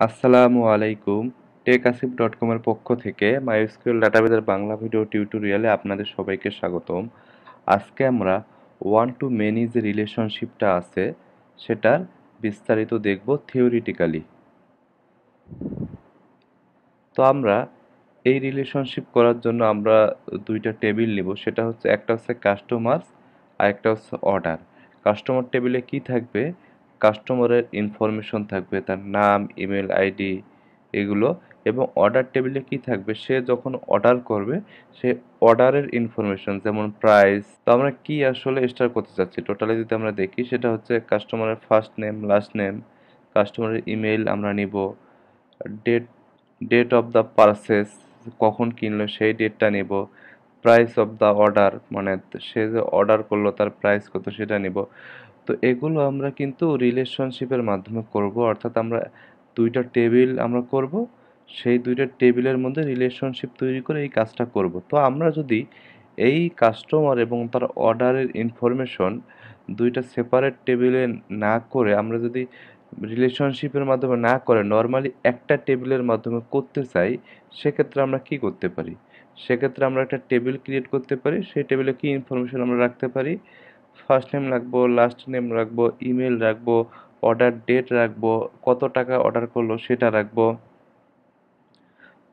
আসসালামু আলাইকুম। Take Asif dot কমের পক্ষ থেকে মাইস্কুয়েল ডাটাবেজের বাংলা ভিডিও টিউটোরিয়ালে আপনাদের সবাইকে স্বাগতম। আজকে আমরা ওয়ান টু মেনি যে রিলেশনশিপটা আছে, সেটার বিস্তারিত দেখব থিওরিটিক্যালি তো আমরা এই রিলেশনশিপ করার জন্য আমরা দুইটা টেবিল নিব। সেটা হচ্ছে একটা হচ্ছে কাস্টমার আর একটা হচ্ছে অর্ডার কাস্টমার টেবিলে কি থাকবে? কাস্টমারের ইনফরমেশন থাকবে, তার নাম, ইমেল আইডি এগুলো এবং অর্ডার টেবিলে কি থাকবে, সে যখন অর্ডার করবে, সে অর্ডারের ইনফরমেশন, যেমন প্রাইস। তো আমরা কি আসলে স্টার করতে চাচ্ছি? টোটালি যদি আমরা দেখি, সেটা হচ্ছে কাস্টমারের ফার্স্ট নেম লাস্ট নেম কাস্টমারের ইমেল আমরা নিব date date of the purchase কখন কিনলো, সেই ডেটটা নিব প্রাইস অফ দ্য অর্ডার মানে সে যে অর্ডার করল, তার প্রাইস কত, সেটা নিব। তো এগুলো আমরা কিন্তু রিলেশনশিপের মাধ্যমে করব। অর্থাৎ আমরা দুইটা টেবিল আমরা করব, সেই দুইটা টেবিলের মধ্যে রিলেশনশিপ তৈরি করে এই কাজটা করব। তো আমরা যদি এই কাস্টমার এবং তার অর্ডারের ইনফরমেশন দুইটা সেপারেট টেবিলে না করে, আমরা যদি রিলেশনশিপের মাধ্যমে না করে নর্মালি একটা টেবিলের মাধ্যমে করতে চাই, সেক্ষেত্রে আমরা কি করতে পারি? সেক্ষেত্রে আমরা একটা টেবিল ক্রিয়েট করতে পারি, সেই টেবিলে কি ইনফরমেশন আমরা রাখতে পারি? ফার্স্ট নেম রাখব লাস্ট নেম রাখব ইমেল রাখব অর্ডার ডেট রাখব, কত টাকা অর্ডার করল সেটা রাখব।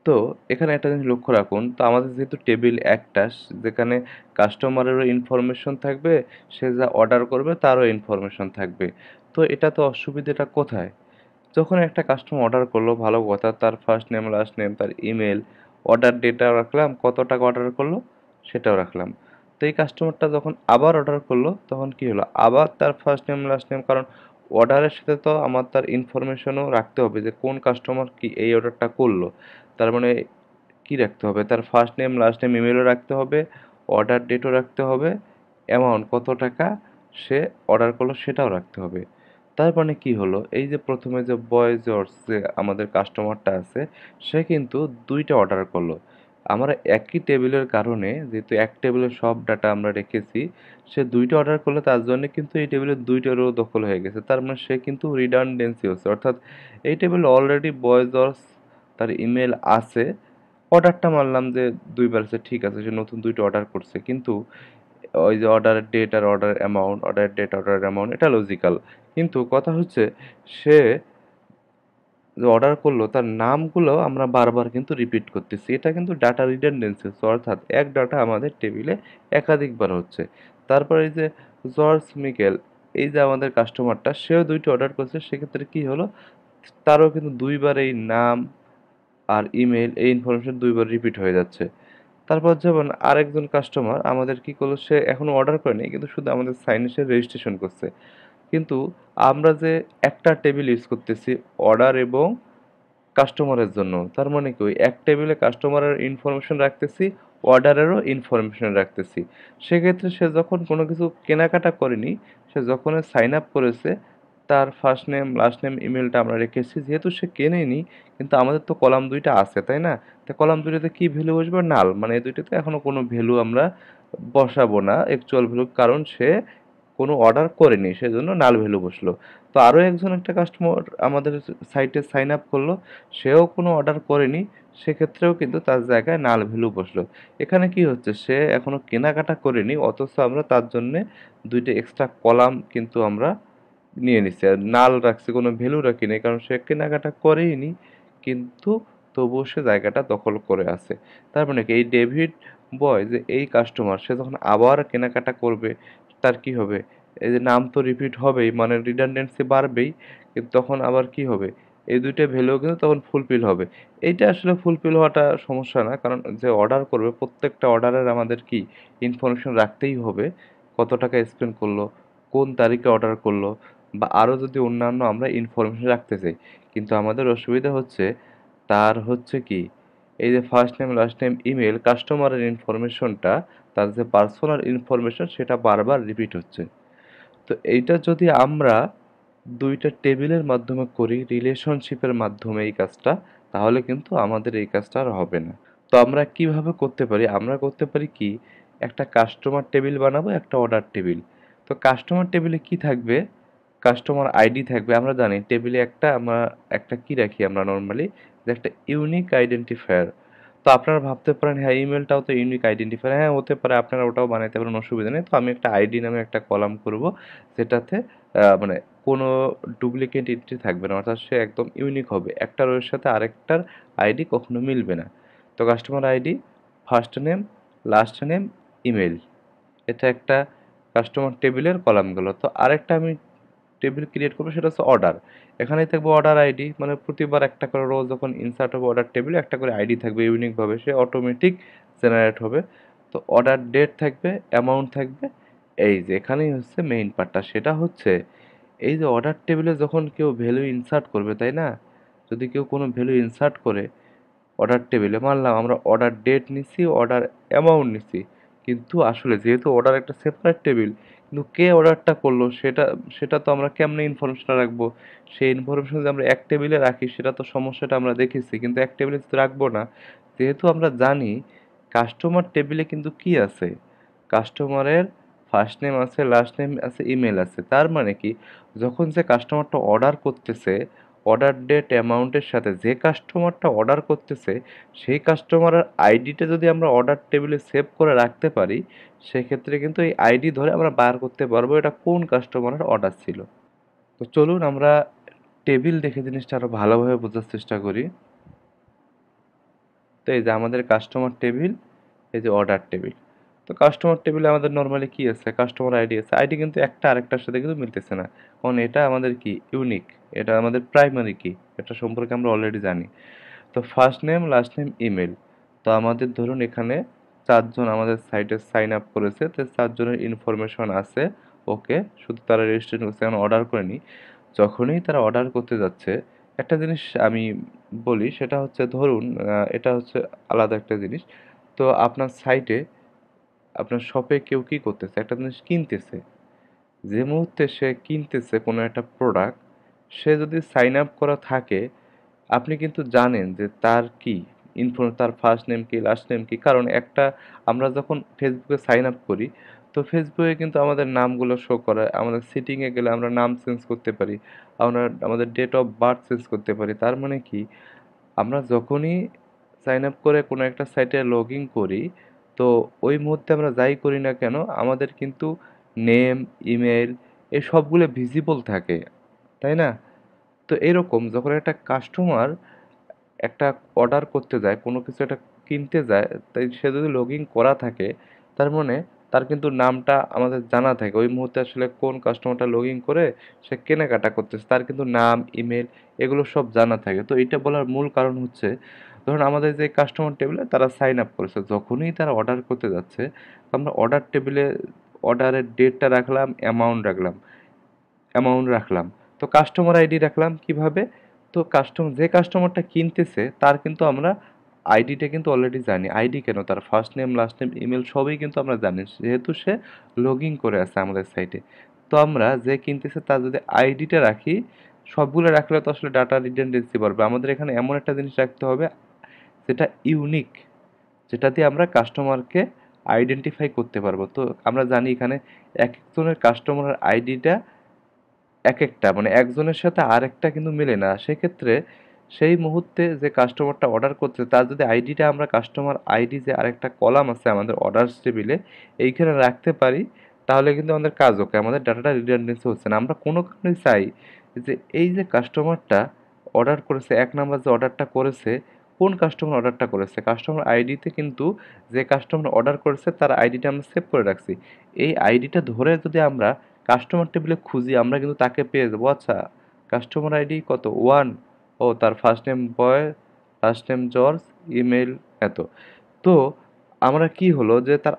তো এখানে একটা জিনিস লক্ষ্য রাখুন, তো আমাদের যেহেতু টেবিল একটা, যেখানে কাস্টমারেরও ইনফরমেশন থাকবে, সে যা অর্ডার করবে তারও ইনফরমেশন থাকবে। তো এটা তো অসুবিধাটা কোথায়? যখন একটা কাস্টমার অর্ডার করল, ভালো কথা, তার ফার্স্ট নেম লাস্ট নেম তার ইমেল অর্ডার ডেটা রাখলাম, কত টাকা অর্ডার করল সেটাও রাখলাম। এই কাস্টমারটা যখন আবার অর্ডার করল, তখন কি হলো? আবার তার ফার্স্ট নেম লাস্ট নেম কারণ অর্ডারের সাথে তো আমার তার ইনফরমেশনও রাখতে হবে যে কোন কাস্টমার কি এই অর্ডারটা করল। তার মানে কি রাখতে হবে? তার ফার্স্ট নেম লাস্ট নেম ইমেলও রাখতে হবে অর্ডার ডেটও রাখতে হবে অ্যামাউন্ট কত টাকা সে অর্ডার করল সেটাও রাখতে হবে। তার মানে কি হলো? এই যে প্রথমে যে বয় জর্জ যে আমাদের কাস্টমারটা আছে, সে কিন্তু দুইটা অর্ডার করল। আমরা একই টেবিলের কারণে, যেহেতু এক টেবিলে সব ডাটা আমরা রেখেছি, সে দুইটা অর্ডার করলে তার জন্য কিন্তু এই টেবিলে দুইটারও দখল হয়ে গেছে। তার মানে সে কিন্তু রিডান্ডেন্সি হচ্ছে। অর্থাৎ এই টেবিলে অলরেডি বয় জর্জ তার ইমেল আছে। অর্ডারটা মানলাম যে দুইবার আছে ঠিক আছে, সে নতুন দুইটা অর্ডার করছে। কিন্তু ওই যে অর্ডারের ডেট আর order amount order date order amount এটা লজিক্যাল কিন্তু কথা হচ্ছে, সে যে অর্ডার করল, তার নামগুলো আমরা বারবার কিন্তু রিপিট করতেছি। এটা কিন্তু ডাটা রিডান্ডেন্সি অর্থাৎ এক ডাটা আমাদের টেবিলে একাধিকবার হচ্ছে। তারপরে এই যে জর্জ মিকেল এই যে আমাদের কাস্টমারটা সেও দুইটি অর্ডার করছে। সেক্ষেত্রে কি হলো? তারও কিন্তু দুইবার এই নাম আর ইমেল এই ইনফরমেশন দুইবার রিপিট হয়ে যাচ্ছে। তারপর যেমন আরেকজন কাস্টমার আমাদের কি করল? সে এখনও অর্ডার করেনি, কিন্তু শুধু আমাদের সাইনেসে রেজিস্ট্রেশন করছে। কিন্তু আমরা যে একটা টেবিল ইউজ করতেছি অর্ডার এবং কাস্টমারের জন্য, তার মানে কি? ওই এক টেবিলে কাস্টমারের ইনফরমেশন রাখতেছি অর্ডারেরও ইনফরমেশন রাখতেছি। সেক্ষেত্রে সে যখন কোনো কিছু কেনাকাটা করেনি, সে যখন সাইন আপ করেছে, তার ফার্স্ট নেম লাস্ট নেম ইমেলটা আমরা রেখেছি। যেহেতু সে কেনেনি, কিন্তু আমাদের তো কলাম দুইটা আছে, তাই না? তো কলাম দুইটাতে কী ভ্যালু বসবে নাল মানে এই দুইটাতে এখনও কোনো ভ্যালু আমরা বসাবো না অ্যাকচুয়াল ভ্যালু কারণ সে কোনো অর্ডার করেনি, সেজন্য নাল ভ্যালু বসল। তো আরও একজন একটা কাস্টমার আমাদের সাইটে সাইন আপ করল, সেও কোনো অর্ডার করেনি, সেক্ষেত্রেও কিন্তু তার জায়গায় নাল ভ্যালু বসল। এখানে কি হচ্ছে, সে এখনও কেনাকাটা করেনি, অথচ আমরা তার জন্যে দুইটা এক্সট্রা কলাম কিন্তু আমরা নিয়ে নিচ্ছি। আর নাল রাখছি, কোনো ভ্যালু রাখি নাই, কারণ সে কেনাকাটা করেইনি, কিন্তু তবুও সে জায়গাটা দখল করে আছে। তার মানে কি, এই ডেভিড বয় যে এই কাস্টমার সে যখন আবার কেনাকাটা করবে তার কি হবে? এই যে নাম তো রিপিট হবেই মানে রিডান্ডেন্সি বাড়বেই, কিন্তু তখন আবার কি হবে? এই দুইটা ভ্যালু কিন্তু তখন ফুলফিল হবে। এইটা আসলে ফুলফিল হওয়াটা সমস্যা না, কারণ যে অর্ডার করবে, প্রত্যেকটা অর্ডারের আমাদের কি ইনফরমেশন রাখতেই হবে, কত টাকা স্পেন্ড করল, কোন তারিখে অর্ডার করল, বা আরও যদি অন্যান্য আমরা ইনফরমেশন রাখতে চাই। কিন্তু আমাদের অসুবিধা হচ্ছে, তার হচ্ছে কি এই যে first name last name email কাস্টমারের ইনফরমেশনটা তার যে পার্সোনাল ইনফরমেশন সেটা বারবার রিপিট হচ্ছে। তো এইটা যদি আমরা দুইটা টেবিলের মাধ্যমে করি রিলেশনশিপের মাধ্যমে এই কাজটা, তাহলে কিন্তু আমাদের এই কাজটা আর হবে না। তো আমরা কীভাবে করতে পারি? আমরা করতে পারি কি? একটা কাস্টমার টেবিল বানাবো, একটা অর্ডার টেবিল তো কাস্টমার টেবিলে কি থাকবে? কাস্টমার আইডি থাকবে। আমরা জানি টেবিলে একটা, আমরা একটা কি রাখি আমরা নর্মালি যে একটা ইউনিক আইডেন্টিফায়ার তো আপনারা ভাবতে পারেন হ্যাঁ ইমেলটাও তো ইউনিক আইডেন্টিফায়ার হ্যাঁ হতে পারে আপনারা ওটাও বানাইতে পারেন, অসুবিধা নেই। তো আমি একটা আইডি নামে একটা কলাম করব, যেটাতে মানে কোনো ডুপ্লিকেট এন্ট্রি থাকবে না, অর্থাৎ সে একদম ইউনিক হবে। একটা রোয়ের সাথে আরেকটার আইডি কখনো মিলবে না। তো customer ID first name last name email এটা একটা কাস্টমার টেবিলের কলামগুলো তো আরেকটা আমি টেবিল ক্রিয়েট করব সেটা হচ্ছে অর্ডার এখানেই থাকবে অর্ডার আইডি মানে প্রতিবার একটা করে রোজ যখন ইনসার্ট হবে অর্ডার টেবিলে একটা করে আইডি থাকবে ইউনিকভাবে সে অটোমেটিক জেনারেট হবে। তো অর্ডার ডেট থাকবে অ্যামাউন্ট থাকবে, এই যে এখানেই হচ্ছে মেইন পার্টটা সেটা হচ্ছে এই যে অর্ডার টেবিলে যখন কেউ ভ্যালু ইনসার্ট করবে, তাই না? যদি কেউ কোনো ভ্যালু ইনসার্ট করে অর্ডার টেবিলে মানলাম আমরা অর্ডার ডেট নিছি অর্ডার অ্যামাউন্ট নিছি। কিন্তু আসলে যেহেতু অর্ডার একটা সেপারেট টেবিল কিন্তু কে অর্ডারটা করল, সেটা সেটা তো আমরা কেমনে ইনফরমেশনটা রাখব? সেই ইনফরমেশন যদি আমরা এক টেবিলে রাখি, সেটা তো সমস্যাটা আমরা দেখেছি, কিন্তু এক টেবিলে তো রাখব না। যেহেতু আমরা জানি কাস্টমার টেবিলে কিন্তু কি আছে? কাস্টমারের ফার্স্ট নেম আছে লাস্ট নেম আছে ইমেল আছে। তার মানে কি? যখন যে কাস্টমারটা অর্ডার করতেছে অর্ডার ডেট অ্যামাউন্টের সাথে যে কাস্টমারটা অর্ডার করতেছে, সেই কাস্টমারের আইডিটা যদি আমরা অর্ডার টেবিলে সেভ করে রাখতে পারি, সেক্ষেত্রে কিন্তু এই আইডি ধরে আমরা বার করতে পারব এটা কোন কাস্টমারের অর্ডার ছিল। তো চলুন আমরা টেবিল দেখে জিনিসটা আরও ভালোভাবে বোঝার চেষ্টা করি। তো এই যে আমাদের কাস্টমার টেবিল এই যে অর্ডার টেবিল তো কাস্টমার টেবিলে আমাদের নর্মালি কি আছে? কাস্টমার আইডি আছে। আইডি কিন্তু একটা আরেকটার সাথে কিন্তু মিলতেছে না। কারণ এটা আমাদের কি? ইউনিক এটা আমাদের প্রাইমারি কি এটা সম্পর্কে আমরা অলরেডি জানি। তো first name last name email তো আমাদের ধরুন এখানে চারজন আমাদের সাইটে সাইন আপ করেছে। তো চারজনের ইনফরমেশন আছে। ওকে শুধু তারা রেজিস্ট্রেশন করছে। এখন অর্ডার করেনি যখনই তারা অর্ডার করতে যাচ্ছে, একটা জিনিস আমি বলি, সেটা হচ্ছে ধরুন এটা হচ্ছে আলাদা একটা জিনিস। তো আপনার সাইটে আপনার শপে কেউ কী করতেছে? একটা জিনিস কিনতেছে। যে মুহূর্তে সে কিনতেছে কোনো একটা প্রোডাক্ট সে যদি সাইন আপ করা থাকে, আপনি কিন্তু জানেন যে তার কি? ইনফো তার ফার্স্ট নেম কি লাস্ট নেম কি? কারণ একটা আমরা যখন ফেসবুকে সাইন আপ করি, তো ফেসবুকে কিন্তু আমাদের নামগুলো শো করে, আমাদের সিটিংয়ে গেলে আমরা নাম চেঞ্জ করতে পারি, আমরা আমাদের ডেট অফ বার্থ চেঞ্জ করতে পারি। তার মানে কি? আমরা যখনই সাইন আপ করে কোনো একটা সাইটে লগ ইন করি তো ওই মুহূর্তে আমরা যাই করি না কেন, আমাদের কিন্তু নেম ইমেল এই সবগুলো ভিজিবল থাকে, তাই না? তো এরকম যখন একটা কাস্টমার একটা অর্ডার করতে যায়, কোনো কিছু একটা কিনতে যায়, তাই সে যদি লগ ইন করা থাকে, তার মানে তার কিন্তু নামটা আমাদের জানা থাকে। ওই মুহূর্তে আসলে কোন কাস্টমারটা লগ ইন করে সে কেনাকাটা করতেছে, তার কিন্তু নাম ইমেল এগুলো সব জানা থাকে। তো এটা বলার মূল কারণ হচ্ছে ধরুন আমাদের যে কাস্টমার টেবিলে তারা সাইন আপ করেছে, যখনই তারা অর্ডার করতে যাচ্ছে আমরা অর্ডার টেবিলে অর্ডারের ডেটটা রাখলাম অ্যামাউন্ট রাখলাম অ্যামাউন্ট রাখলাম। তো কাস্টমার আইডি রাখলাম কীভাবে? তো কাস্টমার যে কাস্টমারটা কিনতেছে, তার কিন্তু আমরা আইডিটা কিন্তু অলরেডি জানি। আইডি কেন? তার first name last name email সবই কিন্তু আমরা জানি। যেহেতু সে লগ ইন করে আছে আমাদের সাইটে তো আমরা যে কিনতেছে, তার যদি আইডিটা রাখি, সবগুলো রাখলে তো আসলে ডাটা রিডেন্ডেন্সি বাড়বে। আমাদের এখানে এমন একটা জিনিস রাখতে হবে যেটা ইউনিক যেটা দিয়ে আমরা কাস্টমারকে আইডেন্টিফাই করতে পারব। তো আমরা জানি এখানে এক একজনের কাস্টমারের আইডিটা এক একটা মানে একজনের সাথে আরেকটা কিন্তু মেলে না। সেক্ষেত্রে সেই মুহূর্তে যে কাস্টমারটা অর্ডার করছে, তার যদি আইডিটা আমরা কাস্টমার আইডি যে আরেকটা কলাম আছে আমাদের অর্ডার টেবিলে এইখানে রাখতে পারি, তাহলে কিন্তু আমাদের কাজ ওকে আমাদের ডাটাটা রিডান্ডেন্সি হচ্ছে না। আমরা কোনো কারণে চাই যে এই যে কাস্টমারটা অর্ডার করেছে, এক নাম্বার যে অর্ডারটা করেছে কোন কাস্টমার অর্ডারটা করেছে? কাস্টমার আইডিতে কিন্তু যে কাস্টমার অর্ডার করেছে, তার আইডিটা আমরা সেভ করে রাখছি। এই আইডিটা ধরে যদি আমরা কাস্টমার টেবিলে খুঁজি, আমরা কিন্তু তাকে পেয়ে যাব। আচ্ছা কাস্টমার আইডি কত? ওয়ান ও, তার first name Boy last name George email এত। তো আমরা কি হলো যে তার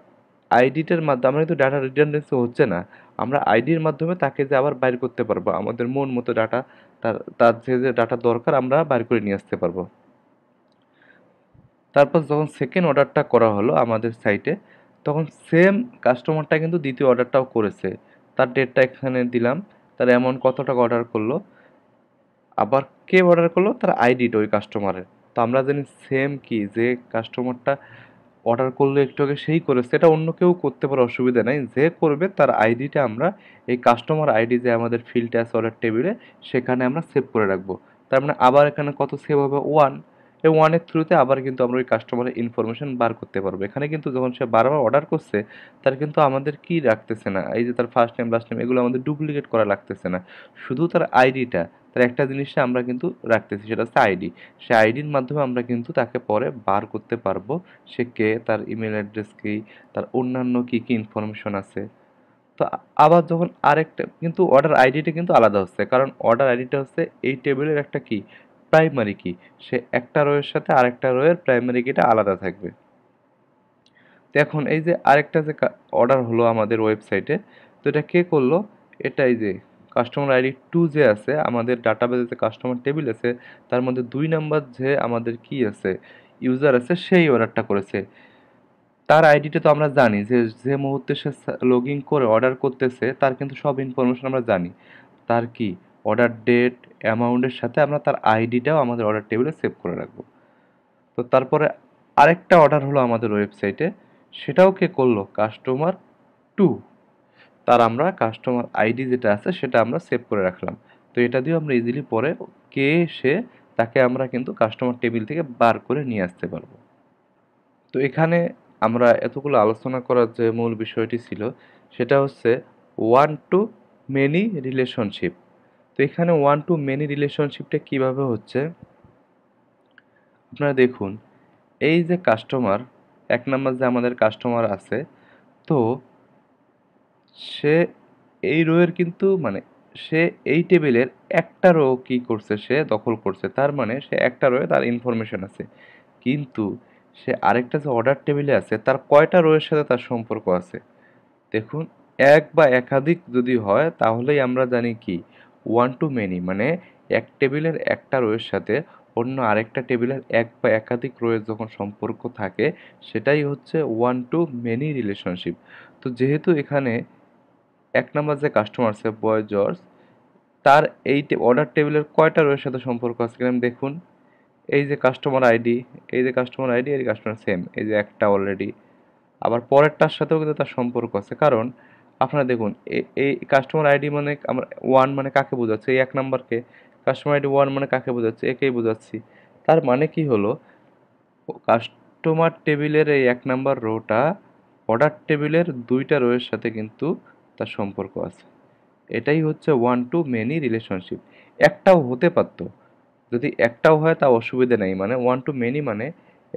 আইডিটার মাধ্যমে আমরা কিন্তু ডাটা রিডান্ডেন্সি হচ্ছে না। আমরা আইডির মাধ্যমে তাকে যে আবার বাইর করতে পারব, আমাদের মন মতো ডাটা তার তার যে যে ডাটা দরকার, আমরা বাইর করে নিয়ে আসতে পারব। তারপর যখন সেকেন্ড অর্ডারটা করা হলো আমাদের সাইটে তখন সেম কাস্টমারটা কিন্তু দ্বিতীয় অর্ডারটাও করেছে। তার ডেটটা এখানে দিলাম, তার এমন কত টাকা অর্ডার করল, আবার কে অর্ডার করল, তার আইডিটা ওই কাস্টমারের তো আমরা জানি সেম কি, যে কাস্টমারটা অর্ডার করলে একটু আগে সেই করেছে, এটা অন্য কেউ করতে পারে, অসুবিধা নাই। যে করবে তার আইডিটা আমরা, এই কাস্টমার আইডি যে আমাদের ফিল্ডে আছে অর্ডার টেবিলে সেখানে আমরা সেভ করে রাখব। তার মানে আবার এখানে কত সেভ হবে? ওয়ান এই ওয়ানের থ্রুতে আবার কিন্তু আমরা ওই কাস্টমারের ইনফরমেশন বার করতে পারব। এখানে কিন্তু যখন সে বারবার অর্ডার করছে, তার কিন্তু আমাদের কি রাখতেছে না? এই যে তার ফার্স্ট নেম লাস্ট নেম এগুলো আমাদের ডুপ্লিকেট করা লাগতেছে না। শুধু তার আইডিটা তার একটা জিনিসে আমরা কিন্তু রাখতেছি, সেটা হচ্ছে আইডি সে আইডির মাধ্যমে আমরা কিন্তু তাকে পরে বার করতে পারব, সে কে, তার ইমেল অ্যাড্রেস কি, তার অন্যান্য কি কি ইনফরমেশন আছে। তো আবার যখন আরেকটা, কিন্তু অর্ডার আইডিটা কিন্তু আলাদা হচ্ছে, কারণ অর্ডার আইডিটা হচ্ছে এই টেবিলের একটা কি? প্রাইমারি কি সে একটা রোয়ের সাথে আরেকটা রোয়ের প্রাইমারি কিটা আলাদা থাকবে। তো এখন এই যে আরেকটা যে অর্ডার হলো আমাদের ওয়েবসাইটে তো এটা কে করল? এটাই যে কাস্টমার আইডি টু যে আছে, আমাদের ডাটাবেজে যে কাস্টমার টেবিল আছে, তার মধ্যে দুই নাম্বার যে আমাদের কি আছে ইউজার আছে, সেই অর্ডারটা করেছে। তার আইডিটা তো আমরা জানি যে যে মুহূর্তে সে লগ ইন করে অর্ডার করতেছে, তার কিন্তু সব ইনফরমেশন আমরা জানি। তার কি? অর্ডার ডেট অ্যামাউন্টের সাথে আমরা তার আইডিটাও আমাদের অর্ডার টেবিলে সেভ করে রাখব। তো তারপরে আরেকটা অর্ডার হলো আমাদের ওয়েবসাইটে সেটাও কে করল? কাস্টমার টু তার আমরা কাস্টমার আইডি যেটা আছে, সেটা আমরা সেভ করে রাখলাম। তো এটা দিয়েও আমরা ইজিলি পরে কে সে, তাকে আমরা কিন্তু কাস্টমার টেবিল থেকে বার করে নিয়ে আসতে পারব। তো এখানে আমরা এতগুলো আলোচনা করার যে মূল বিষয়টি ছিল, সেটা হচ্ছে ওয়ান টু মেনি রিলেশনশিপ তো এখানে ওয়ান টু মেনি রিলেশনশিপটা কীভাবে হচ্ছে? আপনারা দেখুন, এই যে কাস্টমার এক নম্বর যে আমাদের কাস্টমার আছে, তো সে এই রোয়ের কিন্তু মানে সে এই টেবিলের একটা রো কি করছে, সে দখল করছে। তার মানে সে একটা রোয়ে তার ইনফরমেশন আছে। কিন্তু সে আরেকটা যে অর্ডার টেবিলে আছে, তার কয়টা রোয়ের সাথে তার সম্পর্ক আছে? দেখুন, এক বা একাধিক যদি হয়, তাহলেই আমরা জানি কি? ওয়ান টু মেনি মানে এক টেবিলের একটা রোয়ের সাথে অন্য আরেকটা টেবিলের এক বা একাধিক রোয়ের যখন সম্পর্ক থাকে, সেটাই হচ্ছে ওয়ান টু মেনি রিলেশনশিপ তো যেহেতু এখানে এক নম্বর যে কাস্টমার আছে বয় জর্জ তার এই অর্ডার টেবিলের কয়টা রোয়ের সাথে সম্পর্ক আছে কিনা দেখুন? এই যে কাস্টমার আইডি এই যে কাস্টমার আইডি এই কাস্টমার সেম এই যে একটা অলরেডি আবার পরেরটার সাথেও কিন্তু তার সম্পর্ক আছে, কারণ আপনারা দেখুন এই কাস্টমার আইডি মানে আমরা ওয়ান মানে কাকে বোঝাচ্ছে? এই এক নাম্বারকে কাস্টমার আইডি ওয়ান মানে কাকে বোঝাচ্ছে? একেই বোঝাচ্ছি। তার মানে কি হলো? কাস্টমার টেবিলের এই এক নাম্বার রোটা অর্ডার টেবিলের দুইটা রোয়ের সাথে কিন্তু তার সম্পর্ক আছে। এটাই হচ্ছে ওয়ান টু মেনি রিলেশনশিপ একটাও হতে পারত। যদি একটাও হয় তা অসুবিধা নেই। মানে ওয়ান টু মেনি মানে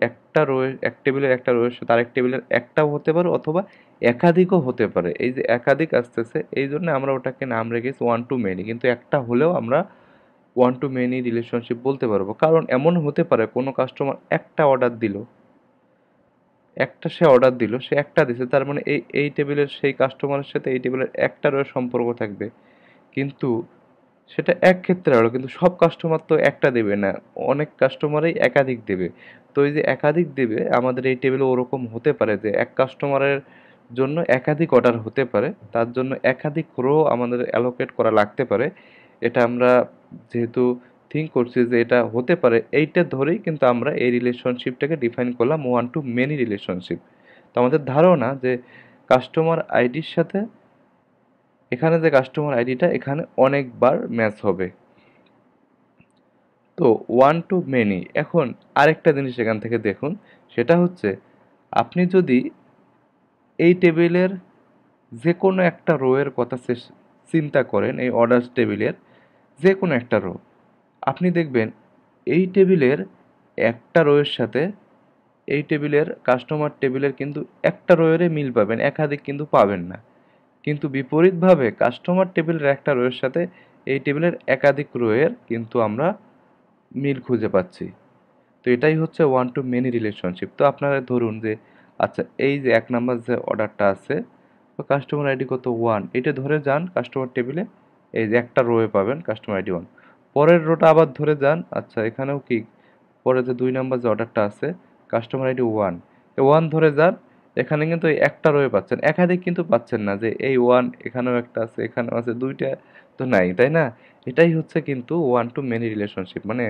একটা রোয়ে এক টেবিলের একটা রোয়ের সাথে আরেক টেবিলের একটাও হতে পারে অথবা একাধিকও হতে পারে। এই যে একাধিক আসতেছে, এই জন্য আমরা ওটাকে নাম রেখেছি ওয়ান টু মেনি কিন্তু একটা হলেও আমরা ওয়ান টু মেনি রিলেশনশিপ বলতে পারব। কারণ এমন হতে পারে কোনো কাস্টমার একটা অর্ডার দিল, একটা সে অর্ডার দিল, সে একটা দিছে, তার মানে এই এই টেবিলের সেই কাস্টমারের সাথে এই টেবিলের একটা রয়ে সম্পর্ক থাকবে। কিন্তু সেটা এক ক্ষেত্রে হলো কিন্তু সব কাস্টমার তো একটা দেবে না। অনেক কাস্টমারই একাধিক দেবে। তো এই যে একাধিক দেবে, আমাদের এই টেবিলে ওরকম হতে পারে যে এক কাস্টমারের জন্য একাধিক অর্ডার হতে পারে। তার জন্য একাধিক রো আমাদের অ্যালোকেট করা লাগতে পারে। এটা আমরা যেহেতু থিঙ্ক করছি যে এটা হতে পারে, এইটা ধরেই কিন্তু আমরা এই রিলেশনশিপটাকে ডিফাইন করলাম ওয়ান টু মেনি রিলেশনশিপ তো আমাদের ধারণা যে কাস্টমার আইডির সাথে এখানে যে কাস্টমার আইডিটা এখানে অনেকবার ম্যাচ হবে। তো ওয়ান টু মেনি এখন আরেকটা জিনিস এখান থেকে দেখুন, সেটা হচ্ছে আপনি যদি এই টেবিলের যে কোনো একটা রোয়ের কথা চিন্তা করেন, এই অর্ডার্স টেবিলের যে কোনো একটা রো আপনি দেখবেন এই টেবিলের একটা রোয়ের সাথে এই টেবিলের কাস্টমার টেবিলের কিন্তু একটা রোয়েরে মিল পাবেন, একাধিক কিন্তু পাবেন না। কিন্তু বিপরীতভাবে কাস্টমার টেবিলের একটা রোয়ের সাথে এই টেবিলের একাধিক রোয়ের কিন্তু আমরা মিল খুঁজে পাচ্ছি। তো এটাই হচ্ছে ওয়ান টু মেনি রিলেশনশিপ তো আপনারা ধরুন যে আচ্ছা এই যে এক নাম্বার যে অর্ডারটা আছে, তো কাস্টমার আইডি কত? ওয়ান এটা ধরে যান কাস্টমার টেবিলে এই যে একটা রোয়ে পাবেন কাস্টমার আইডি ওয়ান পরের রোটা আবার ধরে যান আচ্ছা এখানেও কি? পরে যে দুই নাম্বার যে অর্ডারটা আছে কাস্টমার আইডি ওয়ান ওয়ান ধরে যান এখানে কিন্তু একটা রয়ে পাচ্ছেন। একাধিক কিন্তু পাচ্ছেন না যে এই ওয়ান এখানেও একটা আছে, এখানেও আছে, দুইটা তো নাই, তাই না? এটাই হচ্ছে কিন্তু ওয়ান টু মেনি রিলেশনশিপ মানে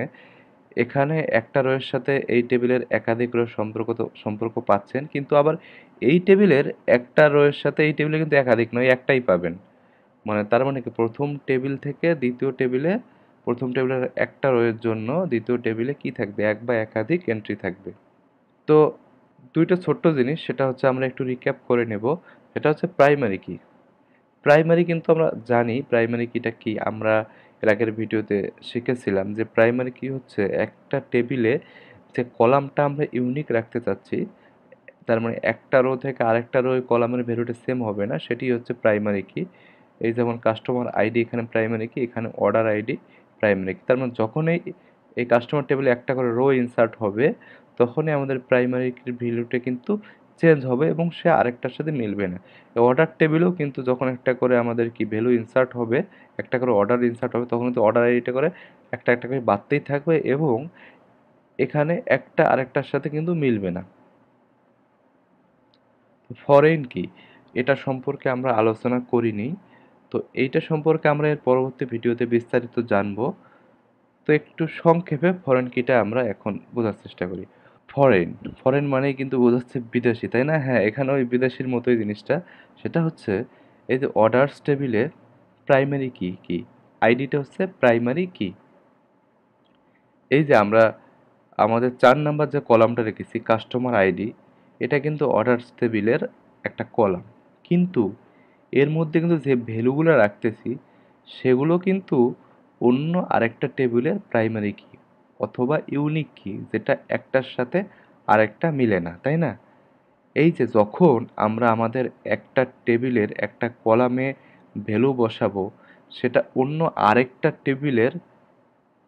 এখানে একটা রোয়ের সাথে এই টেবিলের একাধিক রোয়ের সম্পর্ক সম্পর্ক পাচ্ছেন, কিন্তু আবার এই টেবিলের একটা রোয়ের সাথে এই টেবিলে কিন্তু একাধিক নয়, একটাই পাবেন। মানে তার মানে কি? প্রথম টেবিল থেকে দ্বিতীয় টেবিলে, প্রথম টেবিলের একটা রোয়ের জন্য দ্বিতীয় টেবিলে কি থাকবে? এক বা একাধিক এন্ট্রি থাকবে। তো দুইটা ছোট্ট জিনিস, সেটা হচ্ছে আমরা একটু রিক্যাপ করে নেব। সেটা হচ্ছে প্রাইমারি কি প্রাইমারি কিন্তু আমরা জানি প্রাইমারি কিটা কি। আমরা এর আগের ভিডিওতে শিখেছিলাম যে প্রাইমারি কি হচ্ছে একটা টেবিলে যে কলামটা আমরা ইউনিক রাখতে চাচ্ছি, তার মানে একটা রো থেকে আরেকটা রো কলামের ভ্যালুটা সেম হবে না, সেটি হচ্ছে প্রাইমারি কি এই যেমন কাস্টমার আইডি এখানে প্রাইমারি কি এখানে অর্ডার আইডি প্রাইমারি কি তার মানে যখনই এই কাস্টমার টেবিলে একটা করে রো ইনসার্ট হবে তখনই আমাদের প্রাইমারি কির ভ্যালুটা কিন্তু চেঞ্জ হবে এবং সে আরেকটার সাথে মিলবে না। অর্ডার টেবিলেও কিন্তু যখন একটা করে আমাদের কি ভ্যালু ইনসার্ট হবে, একটা করে অর্ডার ইনসার্ট হবে, তখন কিন্তু অর্ডার আইডিটা করে একটা একটা করে বাড়তেই থাকবে এবং এখানে একটা আরেকটার সাথে কিন্তু মিলবে না। ফরেন কি এটা সম্পর্কে আমরা আলোচনা করিনি। তো এইটা সম্পর্কে আমরা এর পরবর্তী ভিডিওতে বিস্তারিত জানব। তো একটু সংক্ষেপে ফরেন কিটা আমরা এখন বোঝার চেষ্টা করি। ফরেন ফরেন মানেই কিন্তু বোঝাচ্ছে বিদেশি, তাই না? হ্যাঁ এখানে ওই বিদেশির মতোই জিনিসটা। সেটা হচ্ছে, এই যে অর্ডার্স টেবিলে প্রাইমারি কি? কি? আইডিটা হচ্ছে প্রাইমারি কি? এই যে আমরা, আমাদের চার নাম্বার যে কলামটা রেখেছি কাস্টমার আইডি এটা কিন্তু অর্ডার্স টেবিলের একটা কলাম কিন্তু এর মধ্যে কিন্তু যে ভ্যালুগুলো রাখতেছি, সেগুলো কিন্তু অন্য আরেকটা টেবিলের প্রাইমারি কি? অথবা ইউনিক কি যেটা একটার সাথে আরেকটা মিলে না, তাই না? এই যে যখন আমরা আমাদের একটা টেবিলের একটা কলামে ভ্যালু বসাবো, সেটা অন্য আরেকটা টেবিলের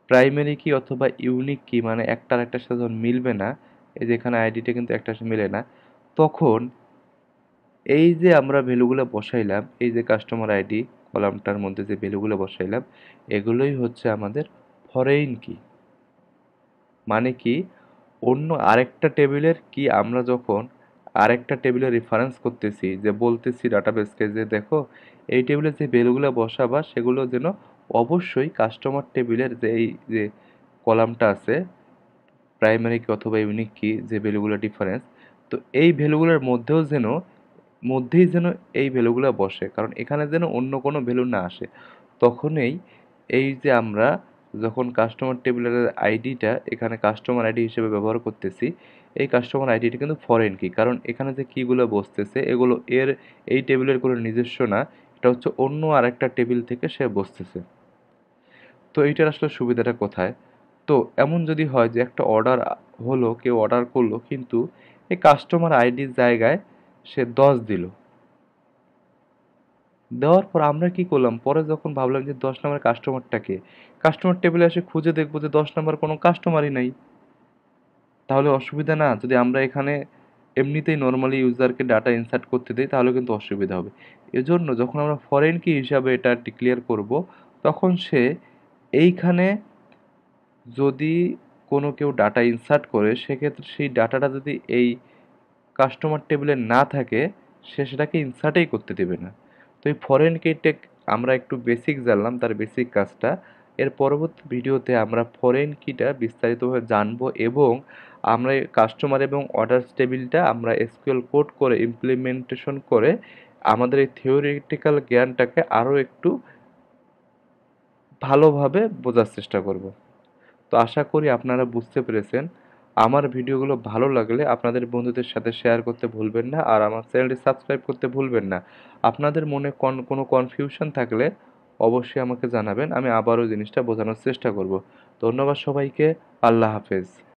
প্রাইমারি কি অথবা ইউনিক কি মানে একটা আরেকটার সাথে যখন মিলবে না, এই যে এখানে আইডিটা কিন্তু একটার সাথে মিলে না, তখন এই যে আমরা ভ্যালুগুলো বসাইলাম, এই যে কাস্টমার আইডি কলামটার মধ্যে যে ভ্যালুগুলো বসাইলাম, এগুলোই হচ্ছে আমাদের ফরেইন কি মানে কি, অন্য আরেকটা টেবিলের কি আমরা যখন আরেকটা টেবিলে রেফারেন্স করতেছি, যে বলতেছি ডাটাবেসকে যে দেখো, এই টেবিলে যে ভ্যালুগুলো বসাবা, সেগুলো যেন অবশ্যই কাস্টমার টেবিলের যে এই যে কলামটা আছে প্রাইমারি কি অথবা ইউনিক কি যে ভ্যালুগুলো ডিফারেন্স তো এই ভ্যালুগুলোর মধ্যেও যেন, মধ্যেই যেন এই ভ্যালুগুলো বসে। কারণ এখানে যেন অন্য কোনো ভ্যালু না আসে। তখনই এই যে আমরা যখন কাস্টমার টেবিলের আইডিটা এখানে কাস্টমার আইডি হিসেবে ব্যবহার করতেছি, এই কাস্টমার আইডিটা কিন্তু ফরেন কি কারণ এখানে যে কীগুলো বসতেছে, এগুলো এর এই টেবিলের কোনো নিজস্ব না, এটা হচ্ছে অন্য আরেকটা টেবিল থেকে সে বসতেছে। তো এইটার আসলে সুবিধাটা কোথায়? তো এমন যদি হয় যে একটা অর্ডার হলো, কেউ অর্ডার করল, কিন্তু এই কাস্টমার আইডির জায়গায় সে দশ দিল। দেওয়ার পর আমরা কি করলাম? পরে যখন ভাবলাম যে দশ নম্বর কাস্টমারটাকে কাস্টমার টেবিলে এসে খুঁজে দেখব যে দশ নম্বর কোনো কাস্টমারই নাই। তাহলে অসুবিধা না, যদি আমরা এখানে এমনিতেই নর্মালি ইউজারকে ডাটা ইনসার্ট করতে দিই, তাহলে কিন্তু অসুবিধা হবে। এজন্য যখন আমরা ফরেন কি হিসাবে এটা ডিক্লেয়ার করব, তখন সে এইখানে যদি কোনো কেউ ডাটা ইনসার্ট করে, সেক্ষেত্রে সেই ডাটাটা যদি এই কাস্টমার টেবিলে না থাকে, সে সেটাকে ইনসার্টেই করতে দেবে না। তো এই ফরেন কিটেক আমরা একটু বেসিক জানলাম, তার বেসিক কাজটা। এর পরবর্তী ভিডিওতে আমরা ফরেন কিটা বিস্তারিতভাবে জানব এবং আমরা কাস্টমার এবং অর্ডার টেবিলটা আমরা এসকিউএল কোড করে ইমপ্লিমেন্টেশন করে আমাদের এই থিওরিটিক্যাল জ্ঞানটাকে আরও একটু ভালোভাবে বোঝার চেষ্টা করব। তো আশা করি আপনারা বুঝতে পেরেছেন। আমার ভিডিওগুলো ভালো লাগলে আপনাদের বন্ধুদের সাথে শেয়ার করতে ভুলবেন না আর আমার চ্যানেলটি সাবস্ক্রাইব করতে ভুলবেন না। আপনাদের মনে কোনো কনফিউশন থাকলে অবশ্যই আমাকে জানাবেন, আমি আবারও জিনিসটা বোঝানোর চেষ্টা করব। ধন্যবাদ সবাইকে, আল্লাহ হাফেজ।